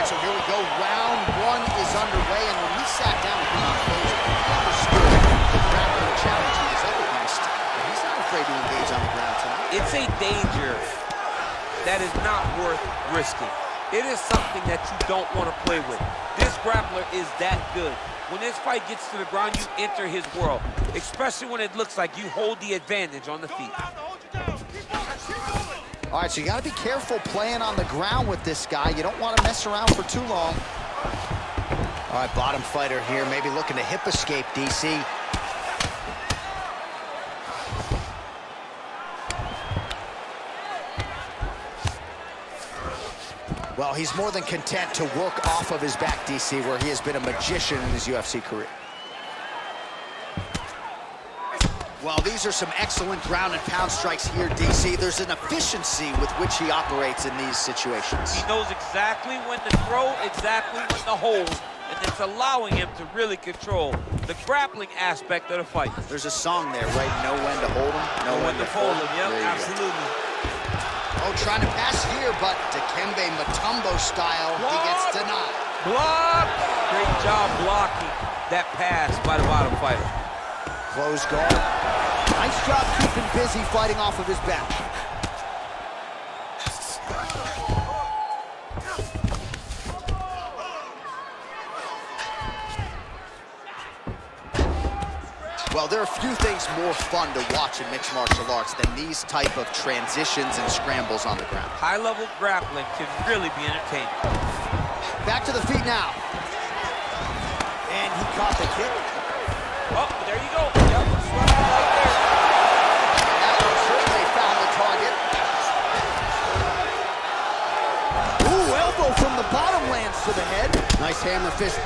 right, so here we go. Round one is underway, and when we sat down with Ron Frazier, he understood the grappling challenge he was up against, and he's not afraid to engage on the ground tonight. It's a danger that is not worth risking. It is something that you don't want to play with. This grappler is that good. When this fight gets to the ground, you enter his world, especially when it looks like you hold the advantage on the feet. All right, so you got to be careful playing on the ground with this guy. You don't want to mess around for too long. All right, bottom fighter here, maybe looking to hip escape, DC. Well, he's more than content to work off of his back, DC, where he has been a magician in his UFC career. Well, these are some excellent ground and pound strikes here, DC. There's an efficiency with which he operates in these situations. He knows exactly when to throw, exactly when to hold, and it's allowing him to really control the grappling aspect of the fight. There's a song there, right? Know when to hold him, know, Know when to fold him, yep, you go. absolutely. Oh, trying to pass here, but Dikembe Mutombo style, he gets denied. Block! Great job blocking that pass by the bottom fighter. Close guard. Nice job keeping busy fighting off of his back. Well, there are few things more fun to watch in mixed martial arts than these type of transitions and scrambles on the ground. High-level grappling can really be entertaining. Back to the feet now. And he caught the kick. Oh, elbow from the bottom lands to the head. Nice hammer fist.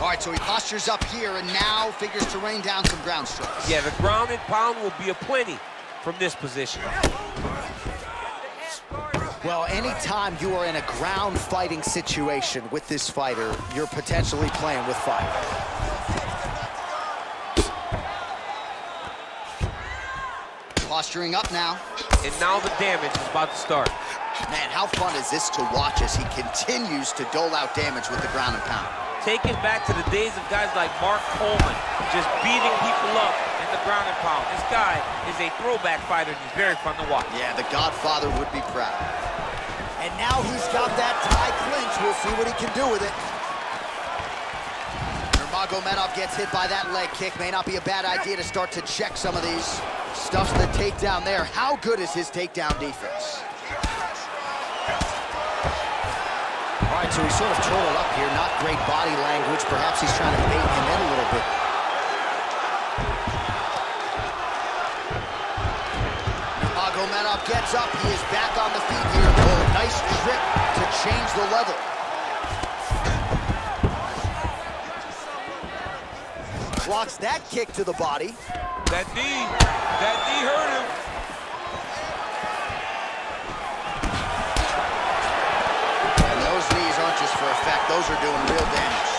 All right, so he postures up here and now figures to rain down some ground strikes. Yeah, the ground and pound will be a plenty from this position. Well, anytime you are in a ground fighting situation with this fighter, you're potentially playing with fire. Posturing up now. And now the damage is about to start. Man, how fun is this to watch as he continues to dole out damage with the ground and pound? Take it back to the days of guys like Mark Coleman, just beating people up in the ground and pound. This guy is a throwback fighter, and he's very fun to watch. Yeah, the Godfather would be proud. And now he's got that tie clinch. We'll see what he can do with it. Nurmagomedov gets hit by that leg kick. May not be a bad idea to start to check some of these. Stuffs the takedown there. How good is his takedown defense? All right, so he's sort of turtled up here. Not great body language. Perhaps he's trying to bait him in a little bit. Nurmagomedov gets up. He is back on the feet here. Oh, nice trip to change the level. Blocks that kick to the body. That knee, that knee hurt him. Effect. Those are doing real damage.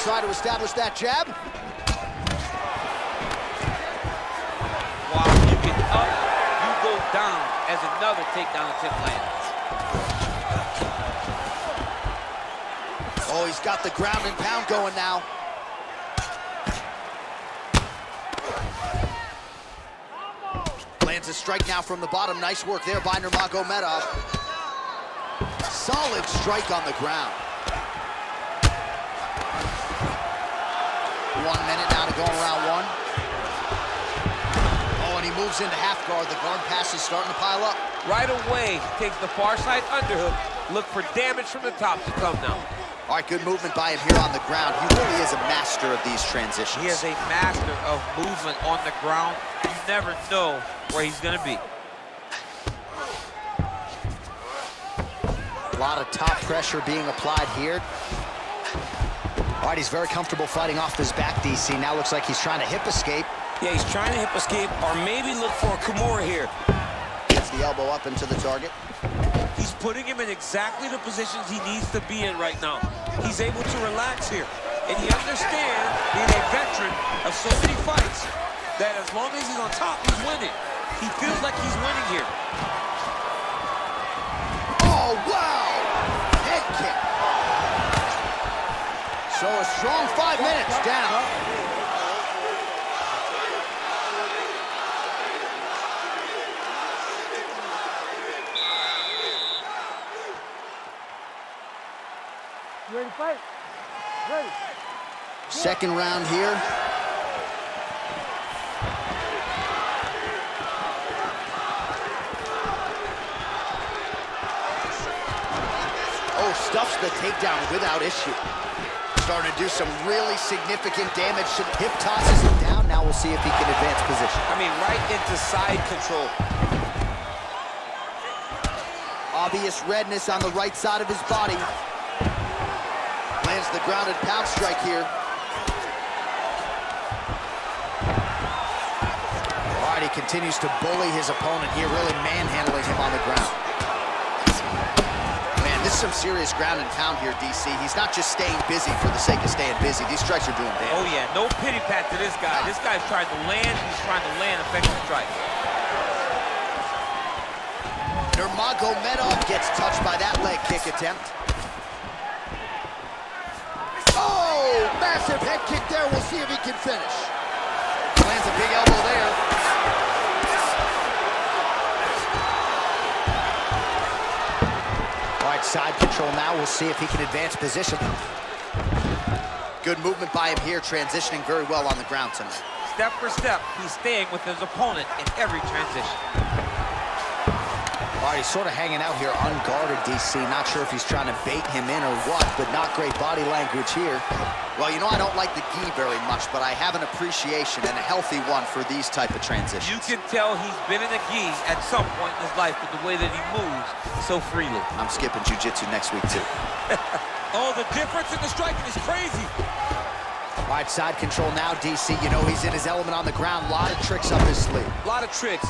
Try to establish that jab. While you get up, you go down as another takedown attempt lands. Oh, he's got the ground and pound going now. Lands a strike now from the bottom. Nice work there by Nurmagomedov. Solid strike on the ground. One minute now to go in round one. Oh, and he moves into half guard. The guard pass is starting to pile up. Right away, he takes the far side underhook. Look for damage from the top to come now. All right, good movement by him here on the ground. He really is a master of these transitions. He is a master of movement on the ground. You never know where he's gonna be. Lot of top pressure being applied here. All right, he's very comfortable fighting off his back, DC. Now looks like he's trying to hip escape. Yeah, he's trying to hip escape or maybe look for a Kimura here. Gets the elbow up into the target. He's putting him in exactly the positions he needs to be in right now. he's able to relax here. And he understands, being a veteran of so many fights, that as long as he's on top, he's winning. He feels like he's winning here. Oh, wow! Head kick. So a strong five minutes down. You ready to fight? Ready. Second round here. Oh, stuffs the takedown without issue. Starting to do some really significant damage. to Hip tosses him down. Now we'll see if he can advance position. I mean, right into side control. Obvious redness on the right side of his body. Lands the grounded pound strike here. All right, he continues to bully his opponent here, really manhandling him on the ground. This is some serious ground and pound here, DC. He's not just staying busy for the sake of staying busy. These strikes are doing damage. Oh, yeah, no pity pat to this guy. This guy's trying to land, he's trying to land effective strikes. Nurmagomedov gets touched by that leg kick attempt. Oh, massive head kick there. We'll see if he can finish. Lands a big elbow there. Side control now. We'll see if he can advance position. Good movement by him here, transitioning very well on the ground tonight. Step for step, he's staying with his opponent in every transition. All right, he's sort of hanging out here unguarded, DC. Not sure if he's trying to bait him in or what, but not great body language here. Well, you know, I don't like the gi very much, but I have an appreciation and a healthy one for these type of transitions. You can tell he's been in a gi at some point in his life with the way that he moves so freely. I'm skipping jujitsu next week, too. Oh, the difference in the striking is crazy. All right, side control now, DC. You know he's in his element on the ground. A lot of tricks up his sleeve. A lot of tricks.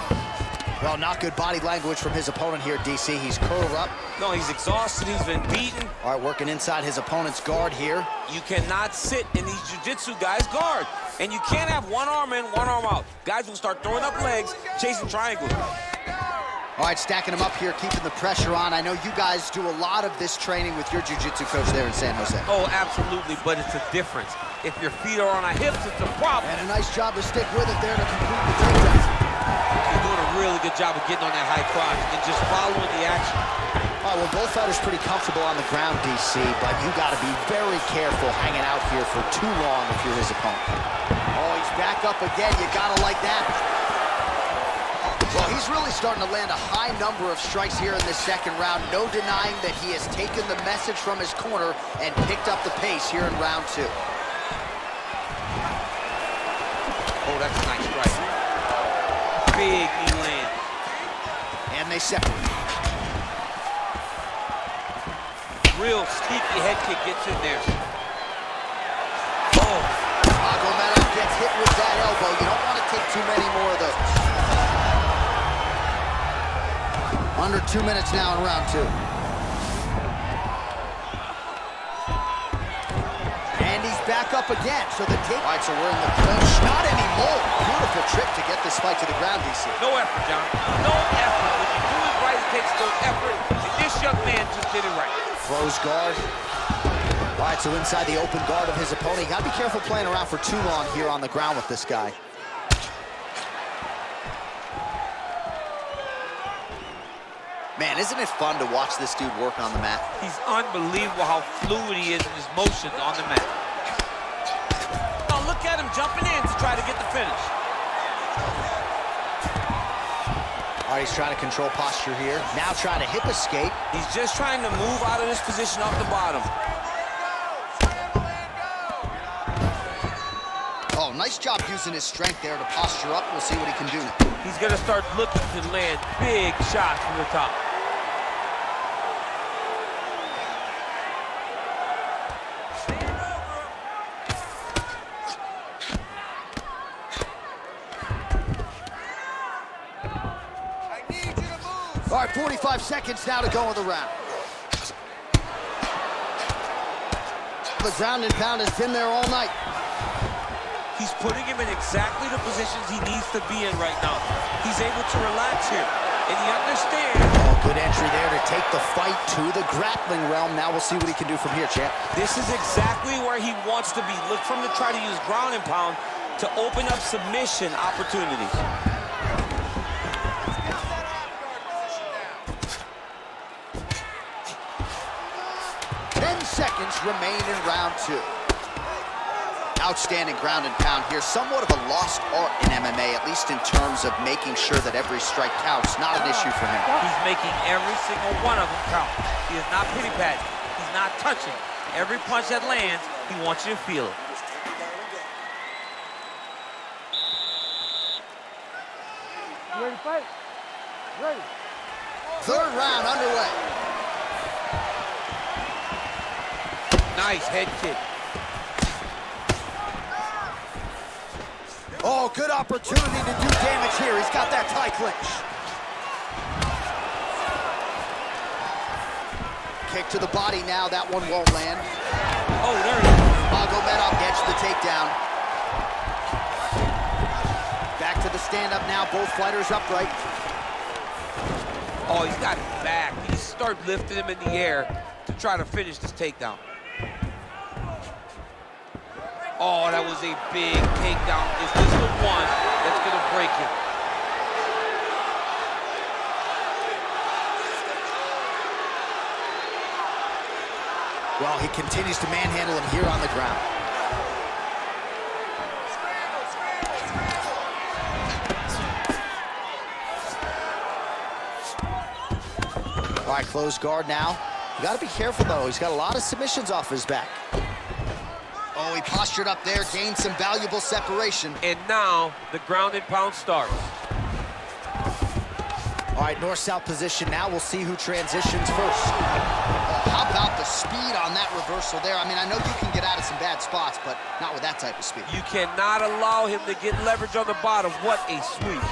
Well, not good body language from his opponent here, DC. He's curled up. No, he's exhausted. He's been beaten. All right, working inside his opponent's guard here. You cannot sit in these jiu-jitsu guys' guard. And you can't have one arm in, one arm out. Guys will start throwing up legs, chasing triangles. All right, stacking him up here, keeping the pressure on. I know you guys do a lot of this training with your jiu-jitsu coach there in San Jose. Oh, absolutely, but it's a difference. If your feet are on our hips, it's a problem. And a nice job to stick with it there to complete the takedown. Really good job of getting on that high crotch and just following the action. All right, well, both fighters pretty comfortable on the ground, DC, but you got to be very careful hanging out here for too long if you're his opponent. Oh, he's back up again. You got to like that. Well, he's really starting to land a high number of strikes here in this second round. No denying that he has taken the message from his corner and picked up the pace here in round two. Oh, that's nice separate. Real sneaky head kick gets in there. Oh, Magomedov gets hit with that elbow. You don't want to take too many more of those. Under two minutes now in round two. And he's back up again. So the take. All right, so we're in the clinch. Not anymore. Beautiful trick to get this fight to the ground, DC. No effort, John. No effort. When you do it right, it takes no effort. And this young man just did it right. Throws guard. All right, so inside the open guard of his opponent. You got to be careful playing around for too long here on the ground with this guy. Man, isn't it fun to watch this dude work on the mat? He's unbelievable how fluid he is in his motions on the mat. Now look at him jumping in to try to get the finish. All right, he's trying to control posture here. Now trying to hip escape. He's just trying to move out of this position off the bottom. Oh, nice job using his strength there to posture up. We'll see what he can do. He's going to start looking to land big shots from the top. Right, 45 seconds now to go in the round. The ground and pound has been there all night. He's putting him in exactly the positions he needs to be in right now. He's able to relax here, and he understands. Oh, good entry there to take the fight to the grappling realm. Now we'll see what he can do from here, champ. This is exactly where he wants to be. Look for him to try to use ground and pound to open up submission opportunities. Remain in round two. Outstanding ground and pound here. Somewhat of a lost art in MMA, at least in terms of making sure that every strike counts. Not an issue for him. He's making every single one of them count. He is not pity patting. He's not touching. Every punch that lands, he wants you to feel it. You ready to fight? Ready. Third round underway. Nice head kick. Oh, good opportunity to do damage here. He's got that tie clinch. Kick to the body now. That one won't land. Oh, there he is. Magomedov gets the takedown. Back to the stand-up now. Both fighters upright. Oh, he's got his back. He start lifting him in the air to try to finish this takedown. Oh, that was a big takedown. Is this the one that's going to break him? Well, he continues to manhandle him here on the ground. All right, closed guard now. You got to be careful, though. He's got a lot of submissions off his back. Oh, he postured up there, gained some valuable separation. And now the ground and pound starts. All right, north-south position now. We'll see who transitions first. Oh, how about the speed on that reversal there? I mean, I know you can get out of some bad spots, but not with that type of speed. You cannot allow him to get leverage on the bottom. What a sweep.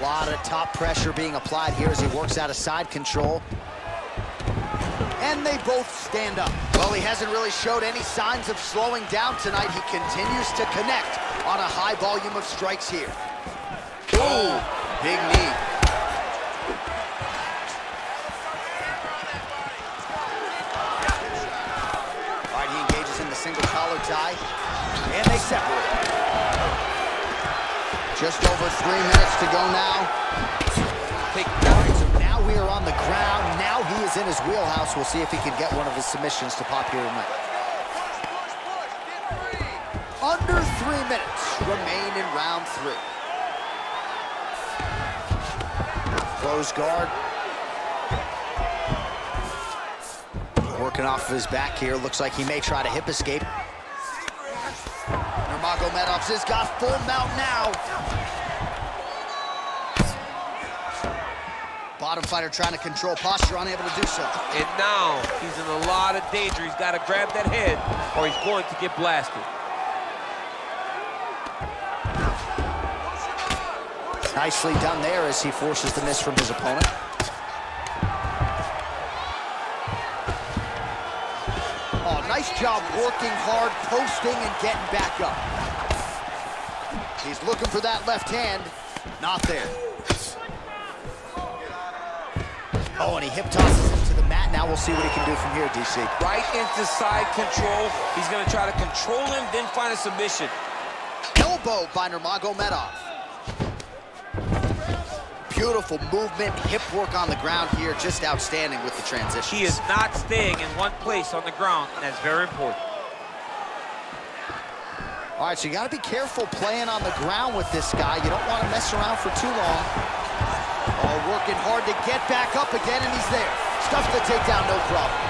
A lot of top pressure being applied here as he works out of side control. And they both stand up. Well, he hasn't really showed any signs of slowing down tonight. He continues to connect on a high volume of strikes here. Ooh, big knee. All right, he engages in the single collar tie, and they separate. Just over three minutes to go now. Take so now we are on the ground. Now he is in his wheelhouse. We'll see if he can get one of his submissions to pop here tonight. Under three minutes remain in round three. Close guard. Working off of his back here. Looks like he may try to hip escape. Nurmagomedov's got full mount now. Bottom fighter trying to control posture, unable to do so. And now he's in a lot of danger. He's got to grab that head or he's going to get blasted. Nicely done there as he forces the miss from his opponent. Oh, nice job working hard, posting, and getting back up. He's looking for that left hand. Not there. Oh, and he hip tosses him to the mat. Now we'll see what he can do from here, DC. Right into side control. He's going to try to control him, then find a submission. Elbow by Nurmagomedov. Beautiful movement, hip work on the ground here, just outstanding with the transition. He is not staying in one place on the ground, and that's very important. All right, so you got to be careful playing on the ground with this guy. You don't want to mess around for too long. Working hard to get back up again, and he's there. Stuffs the takedown, no problem.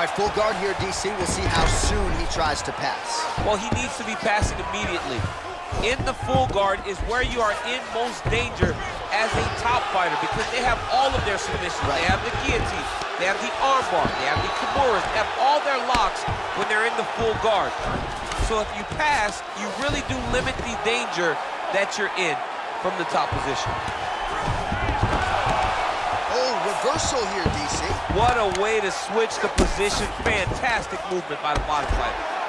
All right, full guard here, DC. We'll see how soon he tries to pass. Well, he needs to be passing immediately. in the full guard is where you are in most danger as a top fighter because they have all of their submissions. Right. They have the guillotine, they have the armbar, they have the kimuras, they have all their locks when they're in the full guard. So if you pass, you really do limit the danger that you're in from the top position. Oh, reversal here, DC. What a way to switch the position. Fantastic movement by the bottom fighter.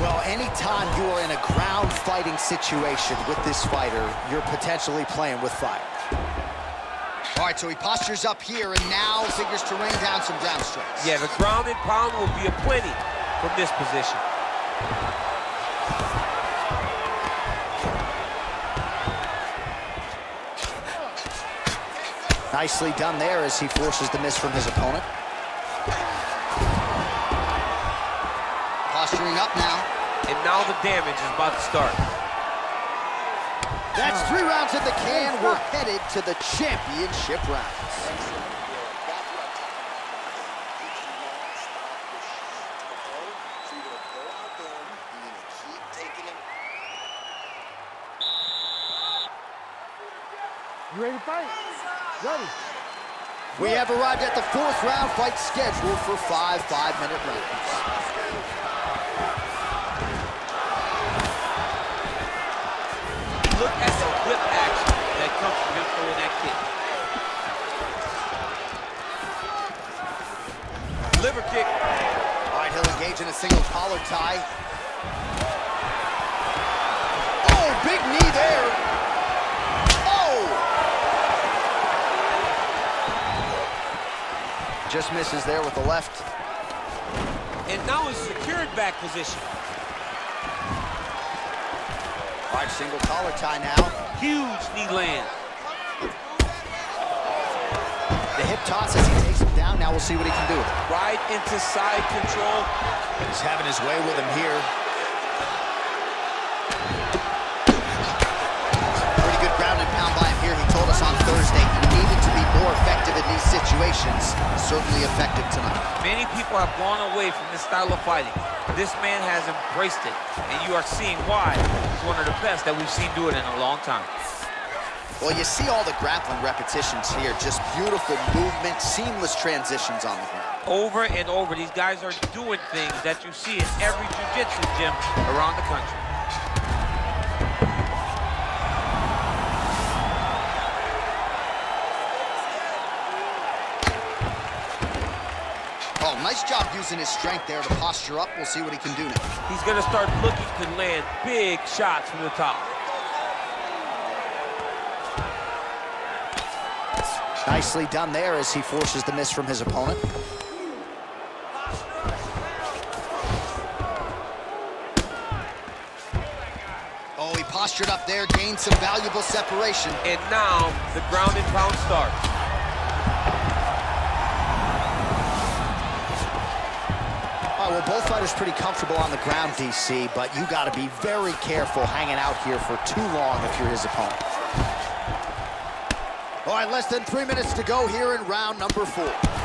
Well, anytime you are in a ground fighting situation with this fighter, you're potentially playing with fire. All right, so he postures up here and now figures to rain down some ground strikes. Yeah, the ground and pound will be a plenty from this position. Nicely done there as he forces the miss from his opponent. Posturing up now. And now the damage is about to start. That's three rounds in the can. We're headed to the championship rounds. You ready to fight? Ready. We have arrived at the fourth round fight scheduled for five five-minute rounds. Look at the whip action that comes from him throwing that kick. Liver kick. All right, he'll engage in a single collar tie. Oh, big knee there. Oh! Just misses there with the left. And now he's secured back position. All right, single collar tie now. Huge knee land. The hip toss as he takes him down. Now we'll see what he can do. Right into side control. He's having his way with him here. Thursday he needed to be more effective in these situations. Certainly effective tonight. Many people have gone away from this style of fighting. This man has embraced it, and you are seeing why he's one of the best that we've seen do it in a long time. Well, you see all the grappling repetitions here. Just beautiful movement, seamless transitions on the ground. Over and over, these guys are doing things that you see in every jiu-jitsu gym around the country. Nice job using his strength there to posture up. We'll see what he can do now. He's gonna start looking to land big shots from the top. Nicely done there as he forces the miss from his opponent. Oh, he postured up there, gained some valuable separation. And now the ground and pound starts. Well, both fighters pretty comfortable on the ground, DC, but you got to be very careful hanging out here for too long if you're his opponent. All right, less than three minutes to go here in round number four.